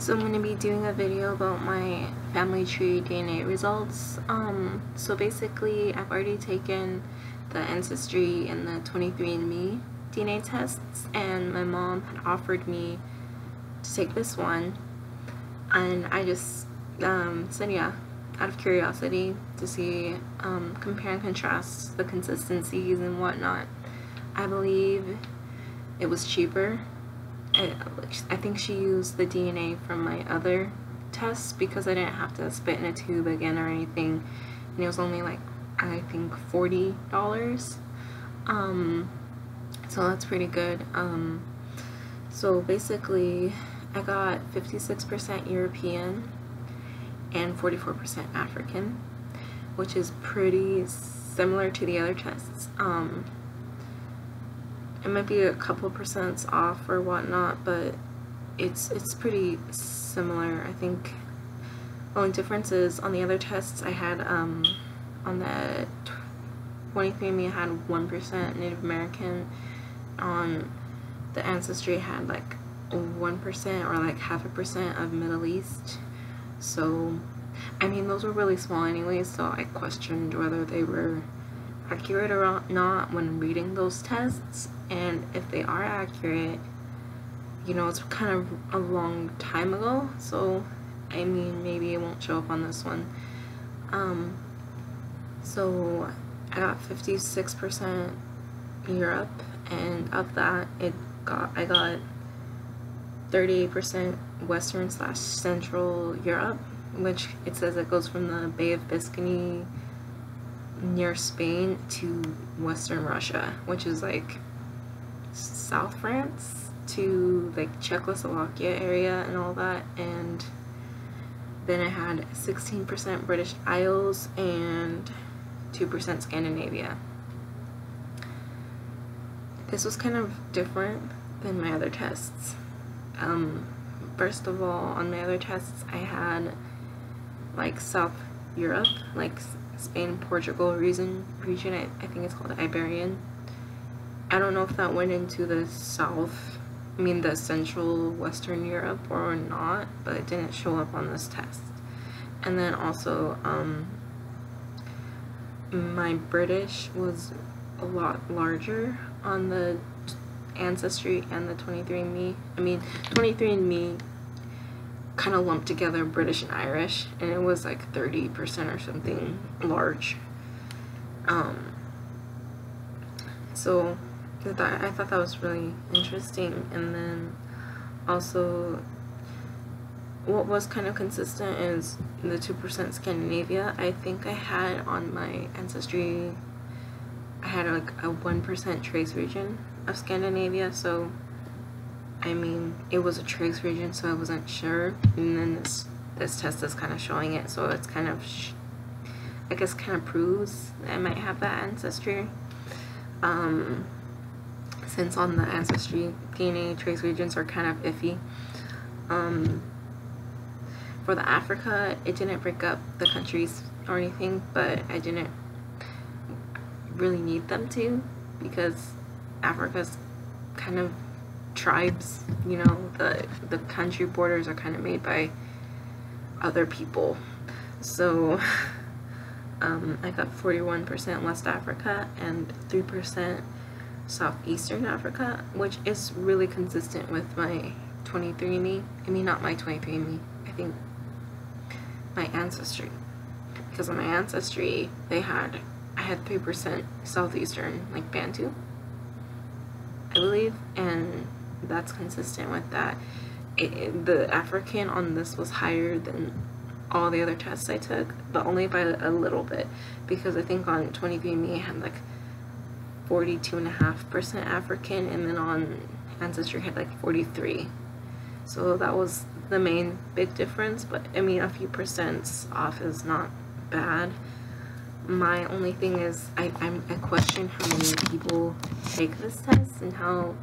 So I'm going to be doing a video about my family tree DNA results. Um, so basically I've already taken the Ancestry and the 23andMe DNA tests and my mom had offered me to take this one and I just um, said yeah out of curiosity to see um, compare and contrast the consistencies and whatnot. I believe it was cheaper I think she used the DNA from my other tests because I didn't have to spit in a tube again or anything. And it was only like I think $40 um, so that's pretty good. Um, so basically I got 56% European and 44% African which is pretty similar to the other tests. Um, it might be a couple percents off or whatnot, but it's it's pretty similar. I think only difference is on the other tests I had um, on the 23andMe I had 1% Native American. On the Ancestry I had like 1% or like half a percent of Middle East. So, I mean, those were really small anyway, so I questioned whether they were accurate or not when reading those tests and if they are accurate you know it's kind of a long time ago so I mean maybe it won't show up on this one. Um, so I got 56% Europe and of that it got I got 38% Western slash Central Europe which it says it goes from the Bay of Biscay near Spain to Western Russia which is like South France to like Czechoslovakia area and all that and then I had 16% British Isles and 2% Scandinavia. This was kind of different than my other tests. Um, first of all, on my other tests I had like South Europe, like Spain, Portugal region, region I, I think it's called Iberian I don't know if that went into the south, I mean the central western Europe or not, but it didn't show up on this test. And then also, um, my British was a lot larger on the Ancestry and the 23andMe. I mean, 23andMe kind of lumped together British and Irish, and it was like 30% or something large. Um, so I thought, I thought that was really interesting and then also what was kind of consistent is the 2% Scandinavia. I think I had on my ancestry I had like a 1% trace region of Scandinavia so I mean it was a trace region so I wasn't sure and then this this test is kind of showing it so it's kind of I guess kind of proves I might have that ancestry um, since on the ancestry DNA trace regions are kind of iffy. Um, for the Africa, it didn't break up the countries or anything, but I didn't really need them to because Africa's kind of tribes, you know, the, the country borders are kind of made by other people. So um, I got 41% West Africa and 3% Southeastern Africa, which is really consistent with my 23andMe. I mean, not my 23andMe, I think my ancestry. Because on my ancestry, they had, I had 3% Southeastern, like Bantu, I believe, and that's consistent with that. It, the African on this was higher than all the other tests I took, but only by a little bit, because I think on 23andMe I had like 42.5% African and then on Ancestry I had like 43. So that was the main big difference, but I mean a few percents off is not bad. My only thing is I, I'm, I question how many people take this test and how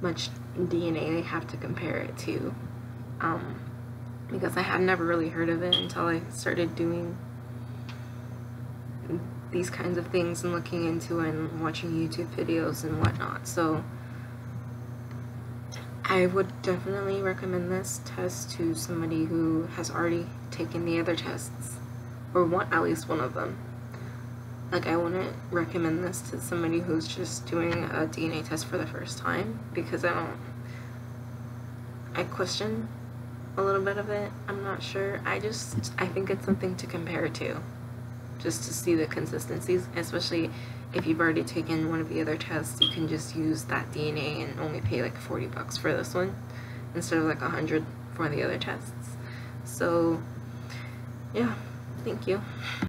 much DNA they have to compare it to. Um, because I had never really heard of it until I started doing these kinds of things and looking into and watching YouTube videos and whatnot. So I would definitely recommend this test to somebody who has already taken the other tests or want at least one of them. Like I wouldn't recommend this to somebody who's just doing a DNA test for the first time because I don't I question a little bit of it. I'm not sure. I just I think it's something to compare to just to see the consistencies, especially if you've already taken one of the other tests, you can just use that DNA and only pay like 40 bucks for this one instead of like 100 for the other tests. So, yeah, thank you.